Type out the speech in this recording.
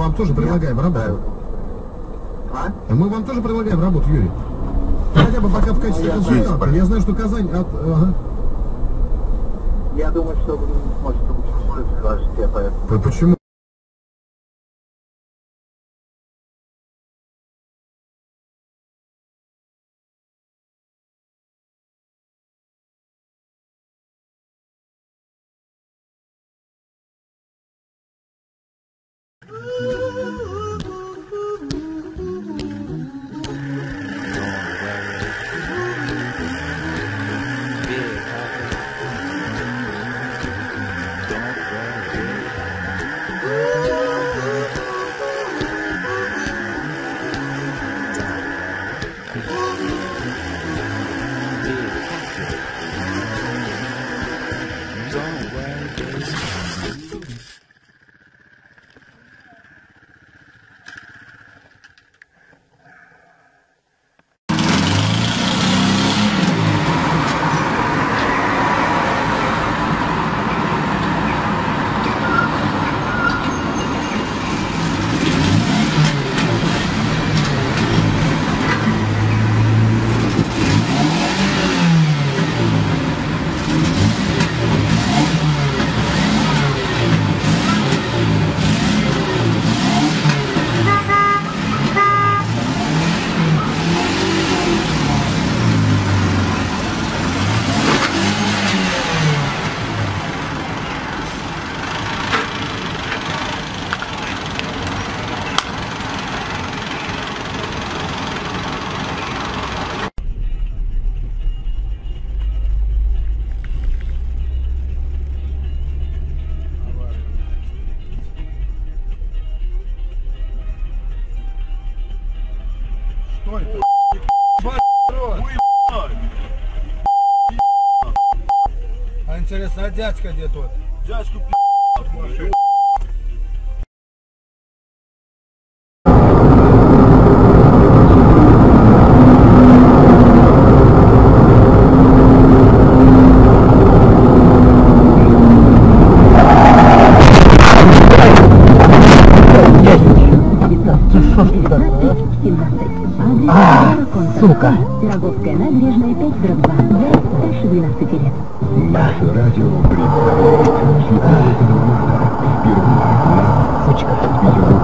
вам тоже предлагаем работу. А? Мы вам тоже предлагаем работу, Юрий. Хотя бы пока в качестве консультанта. Я знаю, что Казань от... Ага. Я думаю, что вы можете лучше предложить я поэтому. П- Почему? А интересно, а дядька где тот? Дядьку Сука! Сука! Логовская набережная 5 дробь 2. 12 лет. Наше радио представляет 14 марта. Сучка.